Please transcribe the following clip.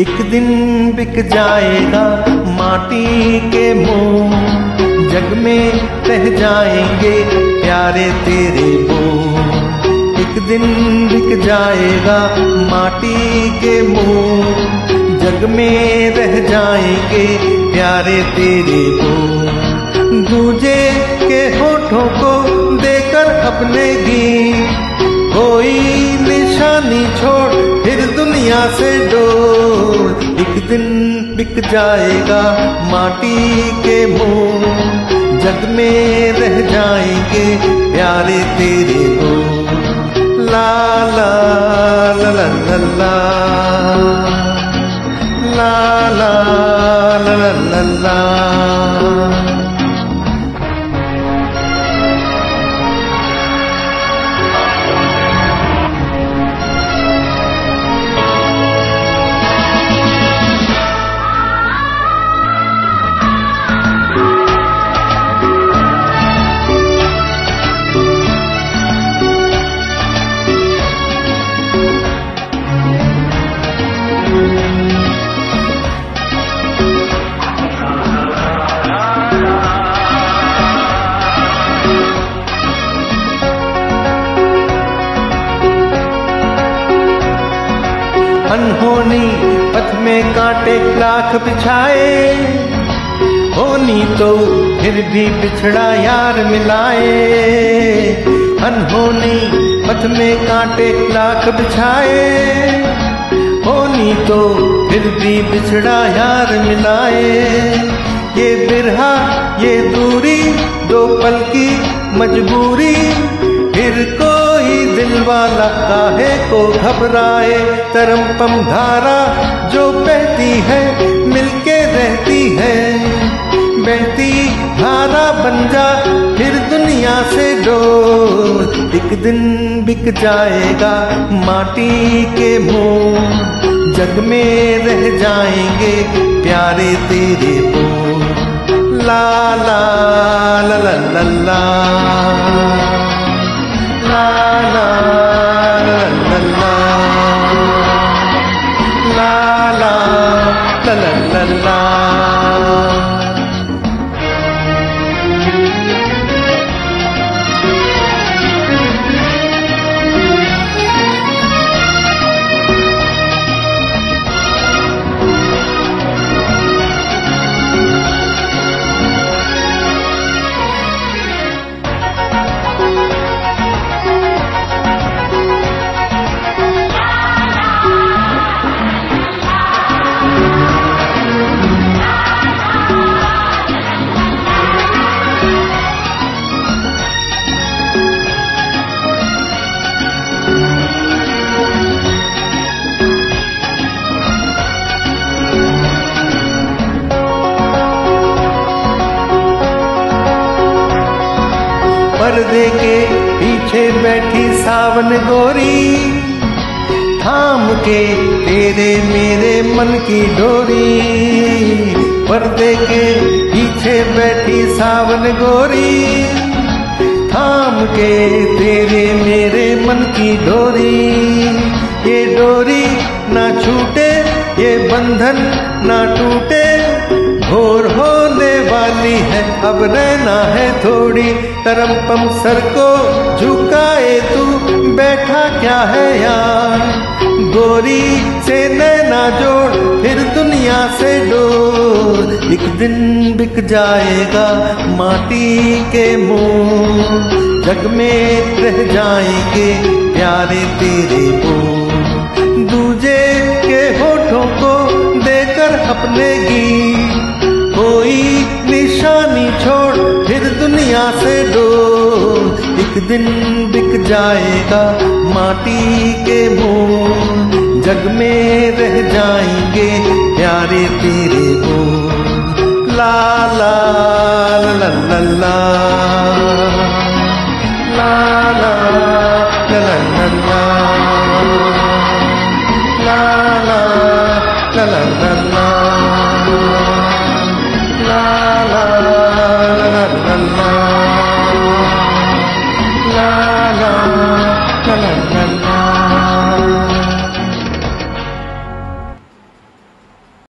एक दिन बिक जाएगा माटी के मुँह जग में रह जाएँगे प्यारे तेरे बोल एक दिन बिक जाएगा माटी के मुँह जग में रह जाएँगे प्यारे तेरे बोल दूजे के होठों को देकर अपने गीत कोई निशानी छोड़, फिर दुनिया से डोर एक दिन बिक जाएगा माटी के मुँह जग में रह जाएँगे प्यारे तेरे को ला ला ला। अनहोनी पथ में कांटे लाख बिछाए। होनी तो फिर भी बिछड़ा यार मिलाए। अनहोनी पथ में कांटे लाख बिछाए। होनी तो फिर भी बिछड़ा यार मिलाए। ये बिरहा, ये दूरी, दो पल की मजबूरी, फिर वाला काहे को घबराए। तरम पम धारा जो बहती है, मिलके रहती है। बहती धारा बन जा, फिर दुनिया से डोर। एक दिन बिक जाएगा माटी के मुँह जग में रह जाएँगे प्यारे तेरे बोल ला ला ला ला ला ला la पर्दे के पीछे बैठी सावन गोरी। थाम के तेरे मेरे मन की डोरी। पर्दे के पीछे बैठी सावन गोरी। थाम के तेरे मेरे मन की डोरी। ये डोरी ना छूटे, ये बंधन ना टूटे। वाली है। अब रहना है थोड़ी। तरम पम सर को झुकाए तू। बैठा क्या है यार? गोरी से नैना जोड़, फिर दुनिया से डोर। एक दिन बिक जाएगा माटी के मुँह जग में रह जाएँगे प्यारे तेरे बोल दूजे के होठों को देकर अपने गीत। निशानी छोड़, फिर दुनिया से दो एक दिन बिक जाएगा माटी के मोल जग में रह जाएँगे प्यारे तेरे बोल ला ला ला ला। ला ला ला ला ला ला।